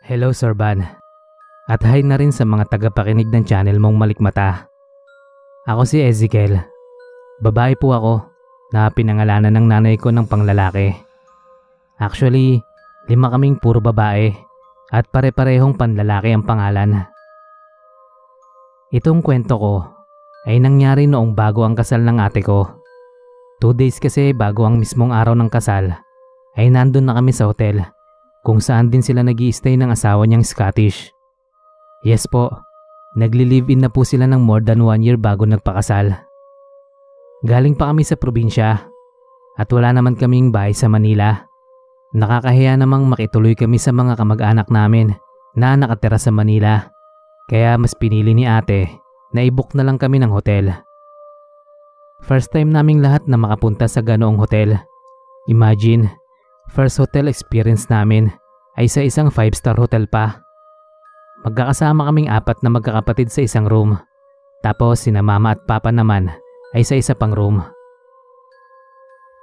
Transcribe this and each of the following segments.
Hello Sir Van. At hi na rin sa mga tagapakinig ng channel mong malikmata. Ako si Ezekiel. Babae po ako na pinangalanan ng nanay ko ng panglalaki. Actually, lima kaming puro babae at pare-parehong panlalaki ang pangalan. Itong kwento ko ay nangyari noong bago ang kasal ng ate ko. Two days kasi bago ang mismong araw ng kasal ay nandun na kami sa hotel kung saan din sila nag stay ng asawa niyang Scottish. Yes po, nagli-live-in na po sila ng more than one year bago nagpakasal. Galing pa kami sa probinsya at wala naman kaming bahay sa Manila. Nakakahiya namang makituloy kami sa mga kamag-anak namin na nakatira sa Manila. Kaya mas pinili ni ate na i-book na lang kami ng hotel. First time naming lahat na makapunta sa ganoong hotel. Imagine, first hotel experience namin ay sa isang 5-star hotel pa. Magkakasama kaming apat na magkakapatid sa isang room. Tapos sina mama at papa naman ay sa isa pang room.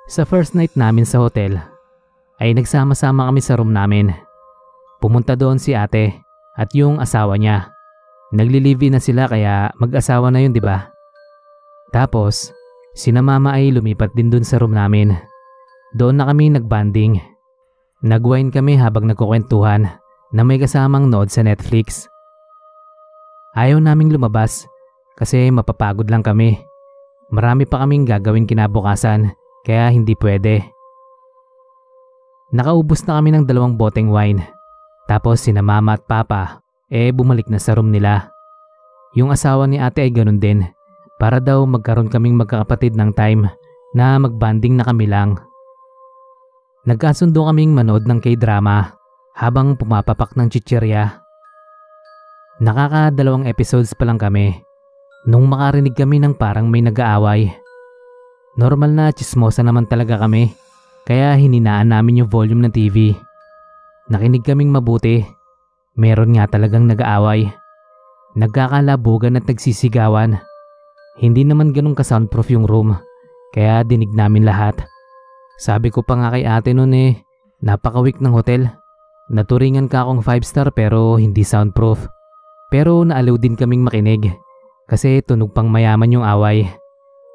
Sa first night namin sa hotel, ay nagsama-sama kami sa room namin. Pumunta doon si ate at yung asawa niya. Nagli-live na sila kaya mag-asawa na yun, di ba? Tapos, sina mama ay lumipat din doon sa room namin. Doon na kami nagbanding. Nagwine kami habang nagkukwentuhan na may kasamang nood sa Netflix. Ayaw naming lumabas kasi mapapagod lang kami. Marami pa kaming gagawin kinabukasan kaya hindi pwede. Nakaubos na kami ng dalawang boteng wine. Tapos sina mama at papa eh bumalik na sa room nila. Yung asawa ni ate ay ganun din para daw magkaroon kaming magkakapatid ng time na magbanding na kami lang. Nagkasundo kaming manood ng k-drama habang pumapapak ng chichirya. Nakakadalawang episodes pa lang kami nung makarinig kami ng parang may nag-aaway. Normal na chismosa naman talaga kami kaya hininaan namin yung volume ng TV. Nakinig kaming mabuti. Meron nga talagang nag-aaway. Nagkakalabugan at nagsisigawan. Hindi naman ganun ka-soundproof yung room kaya dinig namin lahat. Sabi ko pa nga kay ate noon eh, napaka-weak ng hotel. Naturingan ka akong 5 star pero hindi soundproof. Pero naaliw din kaming makinig kasi tunog pang mayaman yung away.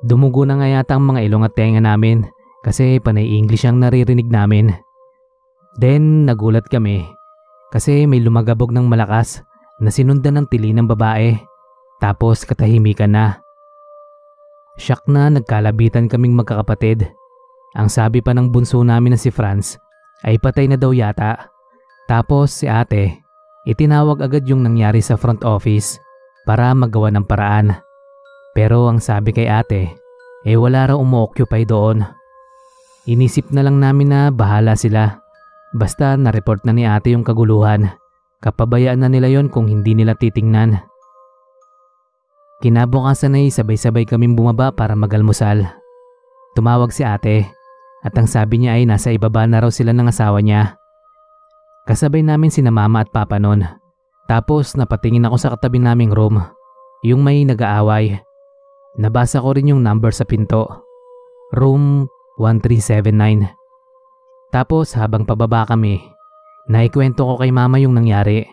Dumugo na nga yata ang mga ilong at tenga namin kasi panay English ang naririnig namin. Then nagulat kami kasi may lumagabog ng malakas na sinundan ng tili ng babae tapos katahimikan na. Shock na nagkalabitan kaming magkakapatid. Ang sabi pa ng bunso namin na si Franz ay patay na daw yata tapos si ate, itinawag agad yung nangyari sa front office para magawa ng paraan. Pero ang sabi kay ate, eh wala raw umu-occupy doon. Inisip na lang namin na bahala sila. Basta na-report na ni ate yung kaguluhan. Kapabayaan na nila yon kung hindi nila titingnan. Kinabukasan ay sabay-sabay kaming bumaba para magalmusal. Tumawag si ate at ang sabi niya ay nasa ibaba na raw sila ng asawa niya. Kasabay namin sina mama at papa noon. Tapos napatingin ako sa katabi naming room, yung may nag-aaway. Nabasa ko rin yung number sa pinto. Room 1379. Tapos habang pababa kami, naikwento ko kay mama yung nangyari.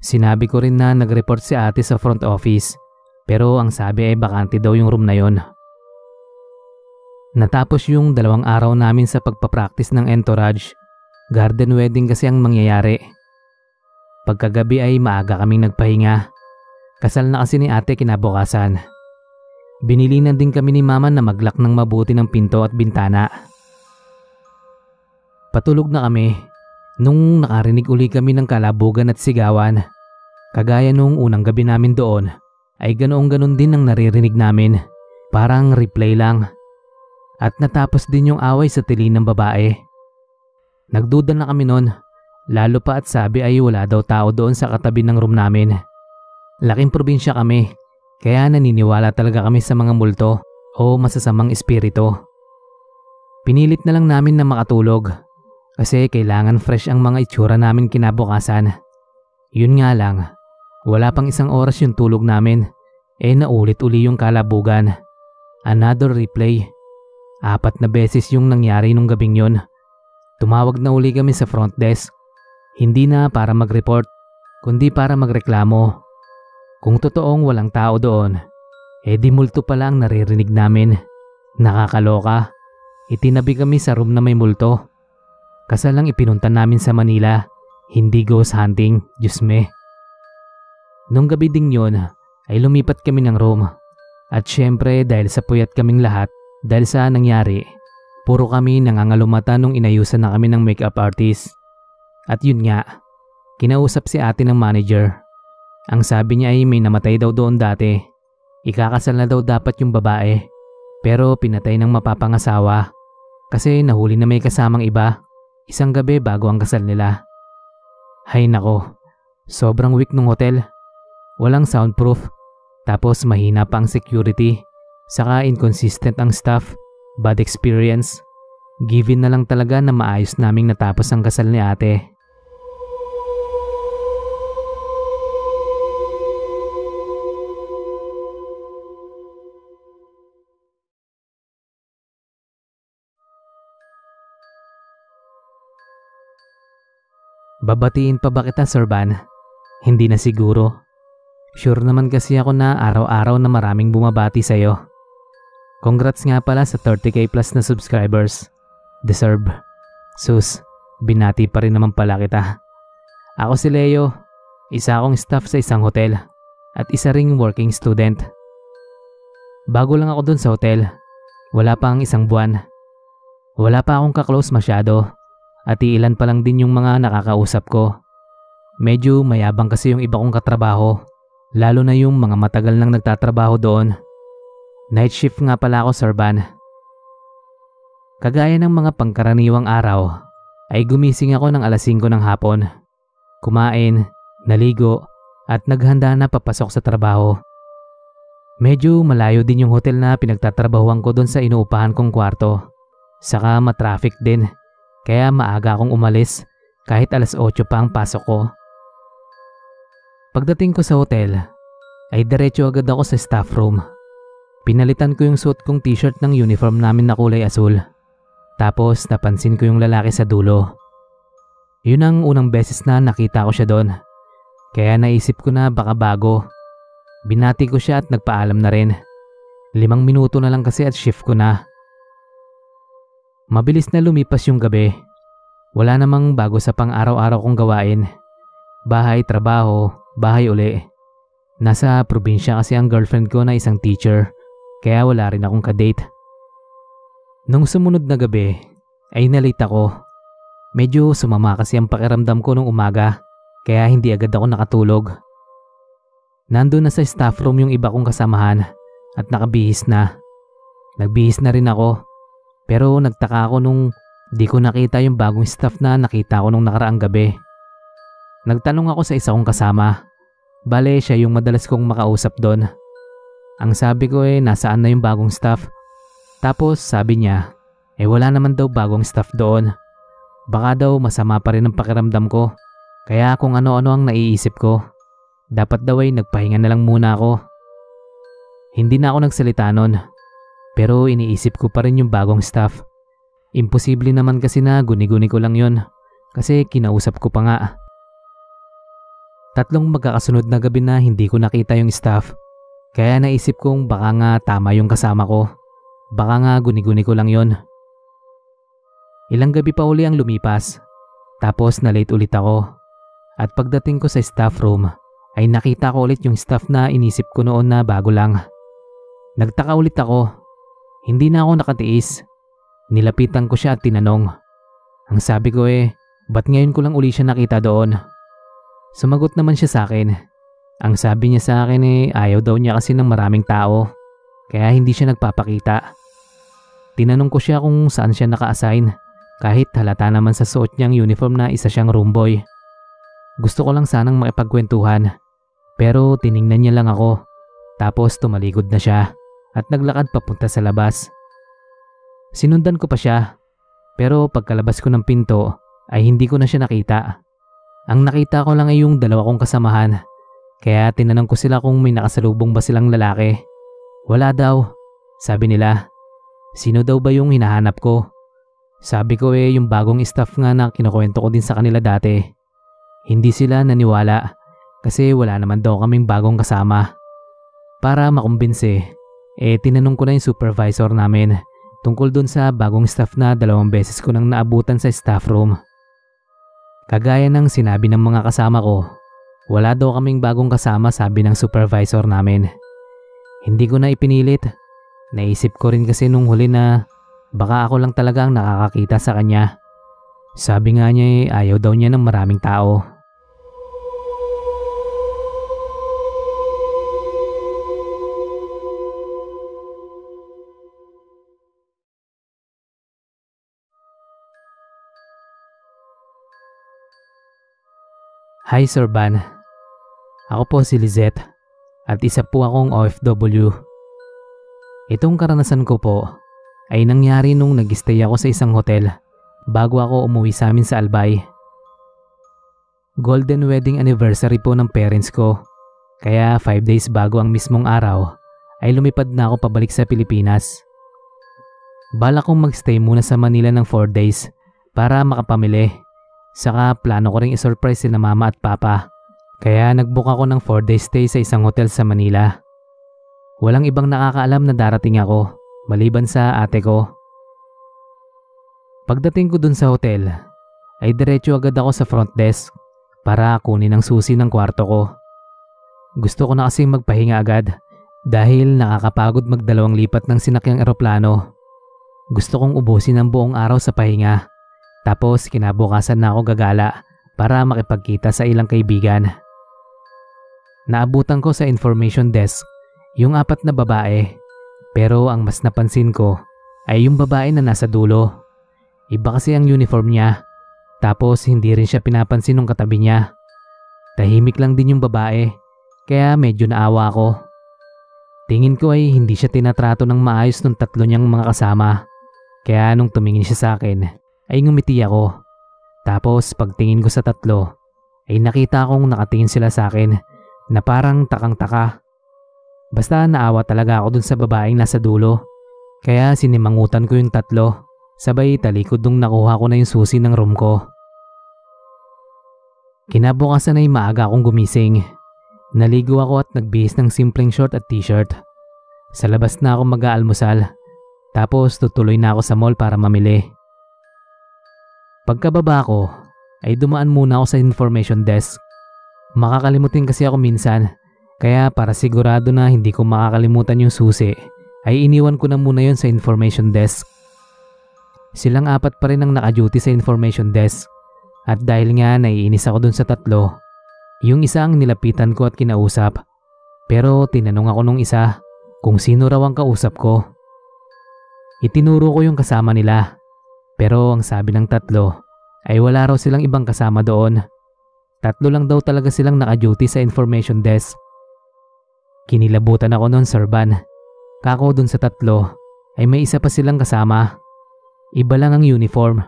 Sinabi ko rin na nag-report si ate sa front office pero ang sabi ay bakante daw yung room na yon. Natapos yung dalawang araw namin sa pagpapractice ng entourage Garden wedding kasi ang mangyayari. Pagkagabi ay maaga kaming nagpahinga. Kasal na kasi ni ate kinabukasan. Binili na din kami ni mama na maglak ng mabuti ng pinto at bintana. Patulog na kami nung nakarinig uli kami ng kalabugan at sigawan. Kagaya nung unang gabi namin doon ay ganoong ganon din ang naririnig namin. Parang replay lang. At natapos din yung away sa tili ng babae. Nagduda na kami noon. Lalo pa at sabi ay wala daw tao doon sa katabi ng room namin. Laking probinsya kami, kaya naniniwala talaga kami sa mga multo o masasamang espiritu. Pinilit na lang namin na makatulog kasi kailangan fresh ang mga itsura namin kinabukasan. Yun nga lang, wala pang isang oras yung tulog namin eh naulit uli yung kalabugan. Another replay. Apat na beses yung nangyari nung gabing yon. Tumawag na uli kami sa front desk. Hindi na para mag-report, kundi para magreklamo. Kung totoong walang tao doon, eh di multo pa lang naririnig namin. Nakakaloka. Itinabi kami sa room na may multo. Kasal lang ipinunta namin sa Manila, hindi ghost hunting, Diyos me. Nung gabi ding yun, ay lumipat kami ng room. At syempre dahil sa puyat kaming lahat, dahil sa nangyari, puro kami nangangalumata nung inayusan na kami ng makeup artist. At yun nga, kinausap si ate ng manager. Ang sabi niya ay may namatay daw doon dati. Ikakasal na daw dapat yung babae. Pero pinatay ng mapapangasawa. Kasi nahuli na may kasamang iba. Isang gabi bago ang kasal nila. Hay nako, sobrang weak ng hotel. Walang soundproof. Tapos mahina pa ang security. Saka inconsistent ang staff. Bad experience. Given na lang talaga na maayos naming natapos ang kasal ni ate. Babatiin pa ba kita, Sir Van? Hindi na siguro. Sure naman kasi ako na araw-araw na maraming bumabati sa'yo. Congrats nga pala sa 30k plus na subscribers. Deserve. Sus, binati pa rin naman pala kita. Ako si Leo, isa akong staff sa isang hotel at isa ring working student. Bago lang ako dun sa hotel, wala pa ang isang buwan. Wala pa akong kaklose masyado at iilan pa lang din yung mga nakakausap ko. Medyo mayabang kasi yung iba kong katrabaho, lalo na yung mga matagal nang nagtatrabaho doon. Night shift nga pala ako, Sir Van. Kagaya ng mga pangkaraniwang araw, ay gumising ako ng alas 5 ng hapon. Kumain, naligo, at naghanda na papasok sa trabaho. Medyo malayo din yung hotel na pinagtatrabahuan ko doon sa inuupahan kong kwarto. Saka matraffic din. Kaya maaga akong umalis kahit alas 8 pa ang pasok ko. Pagdating ko sa hotel, ay diretso agad ako sa staff room. Pinalitan ko yung suot kong t-shirt ng uniform namin na kulay asul. Tapos napansin ko yung lalaki sa dulo. Yun ang unang beses na nakita ko siya doon. Kaya naisip ko na baka bago. Binati ko siya at nagpaalam na rin. Limang minuto na lang kasi at shift ko na. Mabilis na lumipas yung gabi. Wala namang bago sa pang-araw-araw kong gawain. Bahay, trabaho, bahay uli. Nasa probinsya kasi ang girlfriend ko na isang teacher, kaya wala rin akong kadate. Nung sumunod na gabi, ay nalate ako. Medyo sumama kasi ang pakiramdam ko nung umaga, kaya hindi agad ako nakatulog. Nandun na sa staff room yung iba kong kasamahan at nakabihis na. Nagbihis na rin ako pero nagtaka ako nung di ko nakita yung bagong staff na nakita ko nung nakaraang gabi. Nagtanong ako sa isa kong kasama. Bale siya yung madalas kong makausap doon. Ang sabi ko eh nasaan na yung bagong staff. Tapos sabi niya eh wala naman daw bagong staff doon. Baka daw masama pa rin ang pakiramdam ko. Kaya kung ano-ano ang naiisip ko. Dapat daw ay nagpahinga na lang muna ako. Hindi na ako nagsalita nun. Pero iniisip ko pa rin yung bagong staff. Imposible naman kasi na guni-guni ko lang yon kasi kinausap ko pa nga. Tatlong magkakasunod na gabi na hindi ko nakita yung staff. Kaya naisip kong baka nga tama yung kasama ko. Baka nga guni-guni ko lang yon. Ilang gabi pa uli ang lumipas. Tapos na late ulit ako. At pagdating ko sa staff room ay nakita ko ulit yung staff na inisip ko noon na bago lang. Nagtaka ulit ako hindi na ako nakatiis. Nilapitan ko siya at tinanong. Ang sabi ko eh, ba't ngayon ko lang uli siya nakita doon? Sumagot naman siya sa akin. Ang sabi niya sa akin eh, ayaw daw niya kasi ng maraming tao. Kaya hindi siya nagpapakita. Tinanong ko siya kung saan siya naka-assign. Kahit halata naman sa suot niyang uniform na isa siyang roomboy. Gusto ko lang sanang makipagkwentuhan. Pero tiningnan niya lang ako. Tapos tumaligod na siya at naglakad papunta sa labas. Sinundan ko pa siya pero pagkalabas ko ng pinto ay hindi ko na siya nakita. Ang nakita ko lang ay yung dalawa kong kasamahan kaya tinanong ko sila kung may nakasalubong ba silang lalaki. Wala daw, sabi nila. Sino daw ba yung hinahanap ko? Sabi ko eh yung bagong staff nga na kinukwento ko din sa kanila dati. Hindi sila naniwala kasi wala naman daw kaming bagong kasama. Para makumbinse, eh tinanong ko na yung supervisor namin tungkol dun sa bagong staff na dalawang beses ko nang naabutan sa staff room. Kagaya ng sinabi ng mga kasama ko, wala daw kaming bagong kasama sabi ng supervisor namin. Hindi ko na ipinilit. Naisip ko rin kasi nung huli na baka ako lang talaga ang nakakakita sa kanya. Sabi nga niya eh, ayaw daw niya ng maraming tao. Hi Sir Van. Ako po si Lizette at isa po akong OFW. Itong karanasan ko po ay nangyari nung nag-stay ako sa isang hotel bago ako umuwi sa amin sa Albay. Golden wedding anniversary po ng parents ko kaya 5 days bago ang mismong araw ay lumipad na ako pabalik sa Pilipinas. Bala kong magstay muna sa Manila ng 4 days para makapamili Saka plano ko ring isurprise sila mama at papa. Kaya nagbook ako ng 4 day stay sa isang hotel sa Manila. Walang ibang nakakaalam na darating ako, maliban sa ate ko. Pagdating ko dun sa hotel, ay diretso agad ako sa front desk para kunin ang susi ng kwarto ko. Gusto ko na kasing magpahinga agad dahil nakakapagod magdalawang lipat ng sinakyang eroplano. Gusto kong ubusin ang buong araw sa pahinga tapos kinabukasan na ako gagala para makipagkita sa ilang kaibigan. Naabutan ko sa information desk yung apat na babae pero ang mas napansin ko ay yung babae na nasa dulo. Iba kasi ang uniform niya tapos hindi rin siya pinapansin ng katabi niya. Tahimik lang din yung babae kaya medyo naawa ako. Tingin ko ay hindi siya tinatrato ng maayos ng tatlo niyang mga kasama. Kaya nung tumingin siya sa akin, ay ngumiti ako. Tapos pagtingin ko sa tatlo ay nakita kong nakatingin sila sa akin na parang takang-taka. Basta naawa talaga ako dun sa babaeng nasa dulo. Kaya sinimangutan ko yung tatlo. Sabay talikod nung nakuha ko na yung susi ng room ko. Kinabukasan ay maaga akong gumising. Naligo ako at nagbihis ng simpleng short at t-shirt. Sa labas na ako mag-aalmusal. Tapos tutuloy na ako sa mall para mamili. Pagkababa ko, ay dumaan muna ako sa information desk. Makakalimutin kasi ako minsan, kaya para sigurado na hindi ko makakalimutan yung susi, ay iniwan ko na muna yon sa information desk. Silang apat pa rin ang naka-duty sa information desk. At dahil nga naiinis ako dun sa tatlo, yung isa ang nilapitan ko at kinausap. Pero tinanong ako nung isa kung sino raw ang kausap ko. Itinuro ko yung kasama nila pero ang sabi ng tatlo ay wala raw silang ibang kasama doon. Tatlo lang daw talaga silang naka-duty sa information desk. Kinilabutan ako noon Sir Van. Kako dun sa tatlo ay may isa pa silang kasama. Iba lang ang uniform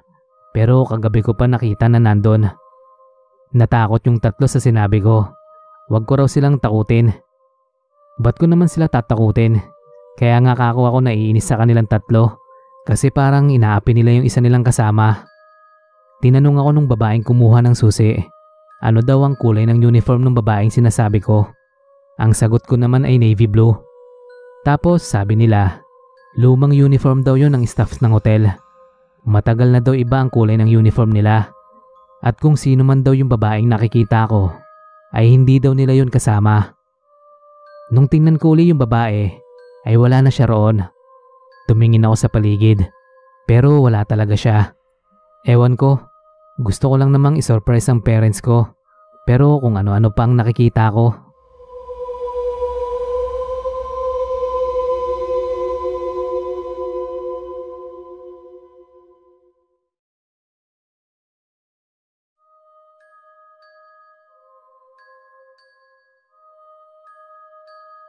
pero kagabi ko pa nakita na nandun. Natakot yung tatlo sa sinabi ko. Huwag ko raw silang takutin. Ba't ko naman sila tatakutin? Kaya nga kako ako naiinis sa kanilang tatlo. Kasi parang inaapi nila yung isa nilang kasama. Tinanong ako nung babaeng kumuha ng susi. Ano daw ang kulay ng uniform ng babaeng sinasabi ko? Ang sagot ko naman ay navy blue. Tapos sabi nila, lumang uniform daw yon ng staff ng hotel. Matagal na daw iba ang kulay ng uniform nila. At kung sino man daw yung babaeng nakikita ko, ay hindi daw nila yon kasama. Nung tingnan ko uli yung babae, ay wala na siya roon. Tumingin ako sa paligid pero wala talaga siya. Ewan ko, gusto ko lang namang isurprise ang parents ko pero kung ano-ano pa ang nakikita ko.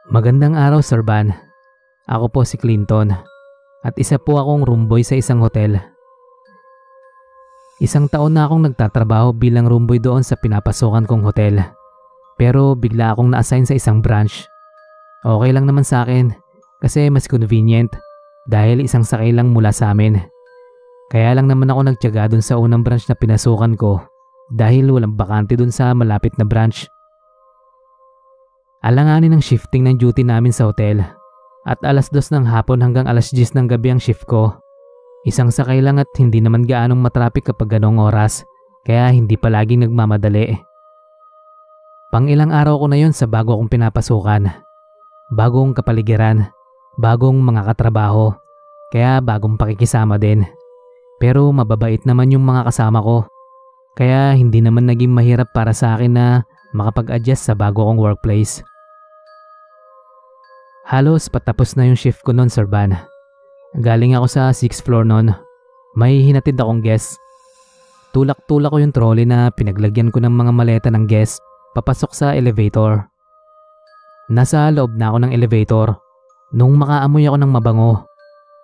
Magandang araw, Sir Van. Ako po si Clinton at isa po akong roomboy sa isang hotel. Isang taon na akong nagtatrabaho bilang roomboy doon sa pinapasokan kong hotel. Pero bigla akong na-assign sa isang branch. Okay lang naman sa akin kasi mas convenient dahil isang sakay lang mula sa amin. Kaya lang naman ako nagtyaga doon sa unang branch na pinasukan ko dahil walang bakante dun sa malapit na branch. Alanganin ang shifting ng duty namin sa hotel at alas dos ng hapon hanggang alas 10 ng gabi ang shift ko. Isang sakay lang at hindi naman gaanong matrapik kapag ganong oras kaya hindi palaging nagmamadali. Pang ilang araw ko na yon sa bago akong pinapasukan. Bagong kapaligiran, bagong mga katrabaho, kaya bagong pakikisama din. Pero mababait naman yung mga kasama ko. Kaya hindi naman naging mahirap para sa akin na makapag-adjust sa bago kong workplace. Halos patapos na yung shift ko noon, Sir Van. Galing ako sa 6th floor noon. May hinatid akong guest. Tulak-tulak ko yung trolley na pinaglagyan ko ng mga maleta ng guest papasok sa elevator. Nasa loob na ako ng elevator nung makaamoy ako ng mabango.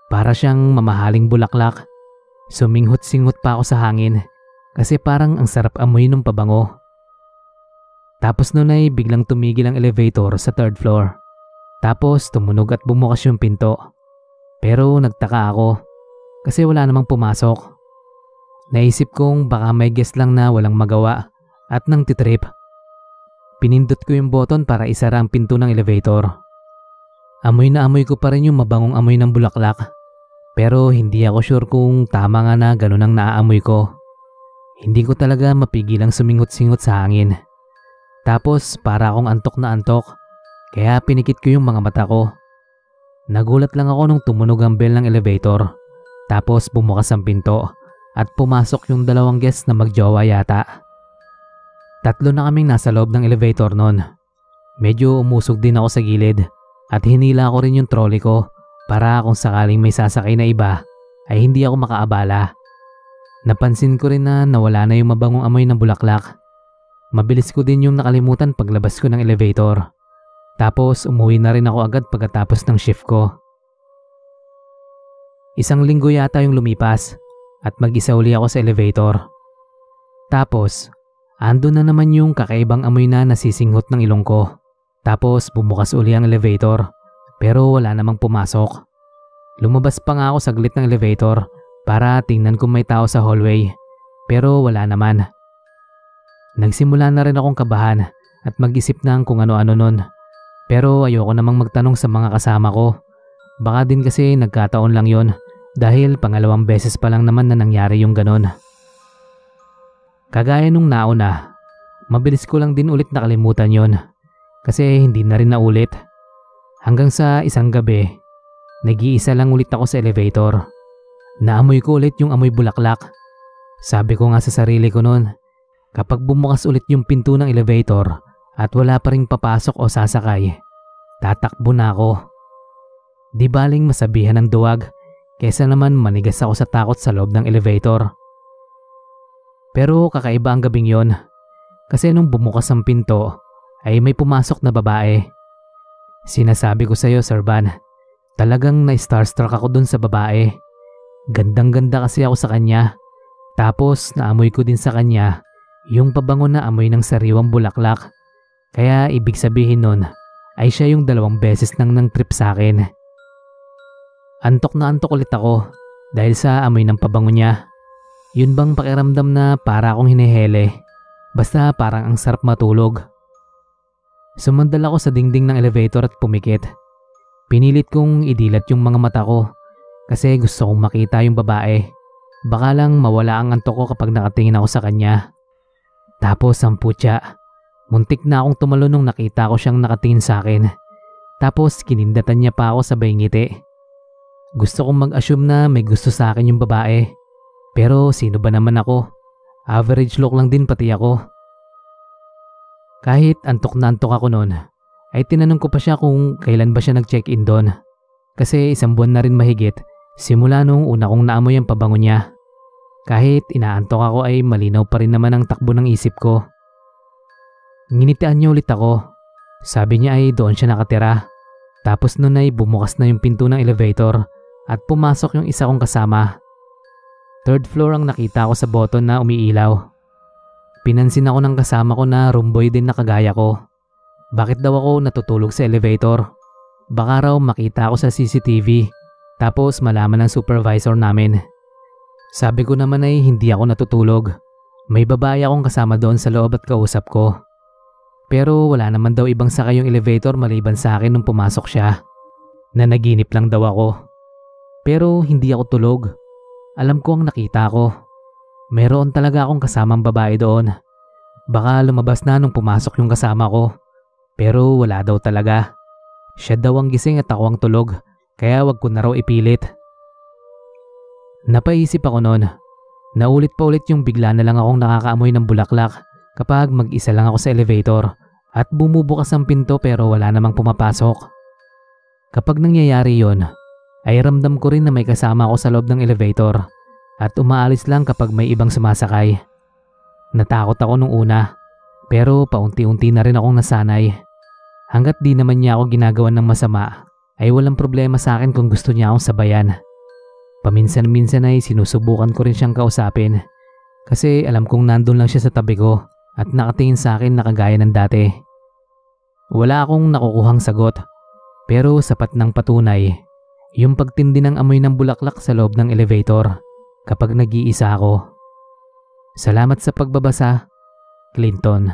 Para siyang mamahaling bulaklak. Suminghot-singhot pa ako sa hangin kasi parang ang sarap amoy ng pabango. Tapos noon ay biglang tumigil ang elevator sa third floor. Tapos tumunog at bumukas yung pinto. Pero nagtaka ako kasi wala namang pumasok. Naisip kong baka may guest lang na walang magawa at nang titrip. Pinindot ko yung button para isara ang pinto ng elevator. Amoy na amoy ko pa rin yung mabangong amoy ng bulaklak. Pero hindi ako sure kung tama nga na ganun ang naaamoy ko. Hindi ko talaga mapigilang sumingot-singot sa hangin. Tapos para akong antok na antok kaya pinikit ko yung mga mata ko. Nagulat lang ako nung tumunog ang bell ng elevator. Tapos bumukas ang pinto at pumasok yung dalawang guests na magjowa yata. Tatlo na kaming nasa loob ng elevator noon. Medyo umusog din ako sa gilid at hinila ko rin yung trolley ko para kung sakaling may sasakay na iba ay hindi ako makaabala. Napansin ko rin na nawala na yung mabangong amoy ng bulaklak. Mabilis ko din yung nakalimutan paglabas ko ng elevator. Tapos umuwi na rin ako agad pagkatapos ng shift ko. Isang linggo yata yung lumipas at mag-isa uli ako sa elevator. Tapos, ando na naman yung kakaibang amoy na nasisinghot ng ilong ko. Tapos bumukas uli ang elevator pero wala namang pumasok. Lumabas pa nga ako saglit ng elevator para tingnan kung may tao sa hallway pero wala naman. Nagsimula na rin akong kabahan at mag-isip ng kung ano-ano nun. Pero ayoko namang magtanong sa mga kasama ko. Baka din kasi nagkataon lang yon dahil pangalawang beses pa lang naman na nangyari yung ganon. Kagaya nung nauna, mabilis ko lang din ulit nakalimutan yon kasi hindi na rin naulit. Hanggang sa isang gabi, nag-iisa lang ulit ako sa elevator. Naamoy ko ulit yung amoy bulaklak. Sabi ko nga sa sarili ko noon, kapag bumukas ulit yung pinto ng elevator, at wala pa ring papasok o sasakay, tatakbo na ako. Di baling masabihan ng duwag kesa naman manigas ako sa takot sa loob ng elevator. Pero kakaiba ang gabing yon kasi nung bumukas ang pinto ay may pumasok na babae. Sinasabi ko sa iyo Sir Van, talagang na-starstruck ako dun sa babae. Gandang ganda kasi ako sa kanya. Tapos naamoy ko din sa kanya yung pabango na amoy ng sariwang bulaklak kaya ibig sabihin nun ay siya yung dalawang beses nang nang trip sa akin. Antok na antok ulit ako dahil sa amoy ng pabango niya. Yun bang pakiramdam na para akong hinihele? Basta parang ang sarap matulog. Sumandal ako sa dingding ng elevator at pumikit. Pinilit kong idilat yung mga mata ko kasi gusto kong makita yung babae. Baka lang mawala ang antok ko kapag nakatingin ako sa kanya. Tapos ang putya, Muntik na akong tumalo nung nakita ko siyang nakatingin sa akin. Tapos kinindatan niya pa ako sabay ngiti. Gusto kong mag-assume na may gusto sa akin yung babae. Pero sino ba naman ako? Average look lang din pati ako. Kahit antok na antok ako noon, ay tinanong ko pa siya kung kailan ba siya nag-check-in doon. Kasi isang buwan na rin mahigit simula nung una kong naamoy ang pabango niya. Kahit inaantok ako ay malinaw pa rin naman ang takbo ng isip ko. Nginitian niya ulit ako. Sabi niya ay doon siya nakatira. Tapos noon ay bumukas na yung pinto ng elevator at pumasok yung isa kong kasama. Third floor ang nakita ko sa button na umiilaw. Pinansin ako ng kasama ko na roomboy din na kagaya ko. Bakit daw ako natutulog sa elevator? Baka raw makita ako sa CCTV tapos malaman ng supervisor namin. Sabi ko naman ay hindi ako natutulog. May babae akong kasama doon sa loob at kausap ko. Pero wala naman daw ibang sakay yung elevator maliban sa akin nung pumasok siya. Nanaginip lang daw ako. Pero hindi ako tulog. Alam ko ang nakita ko. Meron talaga akong kasamang babae doon. Baka lumabas na nung pumasok yung kasama ko. Pero wala daw talaga. Siya daw ang gising at ako ang tulog. Kaya wag ko na raw ipilit. Napaisip ako noon. Naulit pa ulit yung bigla na lang akong nakakaamoy ng bulaklak kapag mag-isa lang ako sa elevator at bumubukas ang pinto pero wala namang pumapasok. Kapag nangyayari yon, ay ramdam ko rin na may kasama ako sa loob ng elevator at umaalis lang kapag may ibang sumasakay. Natakot ako nung una pero paunti-unti na rin akong nasanay. Hanggat di naman niya ako ginagawa ng masama ay walang problema sa akin kung gusto niya akong sabayan. Paminsan-minsan ay sinusubukan ko rin siyang kausapin kasi alam kong nandun lang siya sa tabi ko at nakatingin sa akin na kagaya ng dati. Wala akong nakukuhang sagot pero sapat ng patunay yung pagtindi ng amoy ng bulaklak sa loob ng elevator kapag nag-iisa ako. Salamat sa pagbabasa, Clinton.